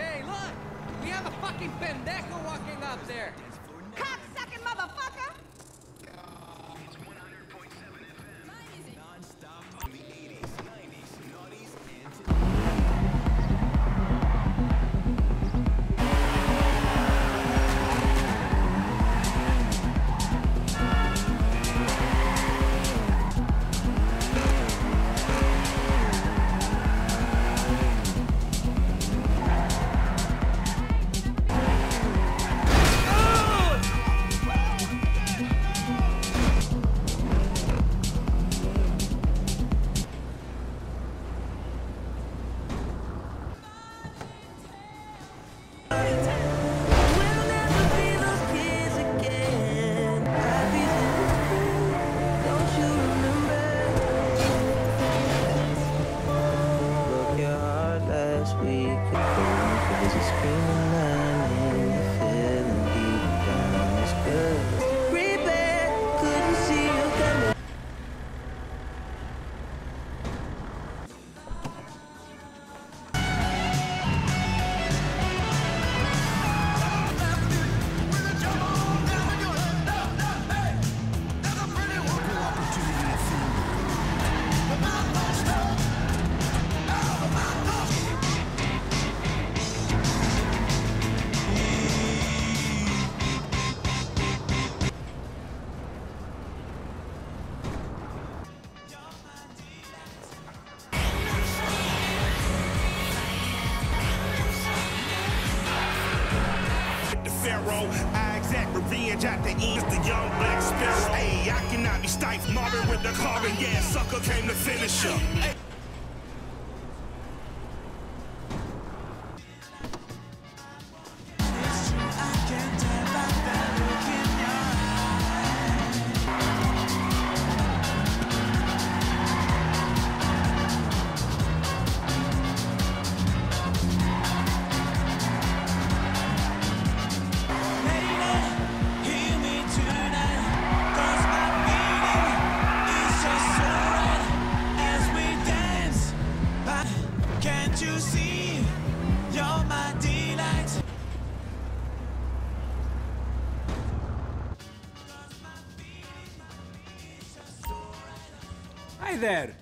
Hey, look! We have a fucking pendejo walking up there! Cops I exact revenge at the end. The young black sparrow. Hey, I cannot be stifled. Marvin with the carbon. Yeah, sucker came to finish her. Hey. Hi there!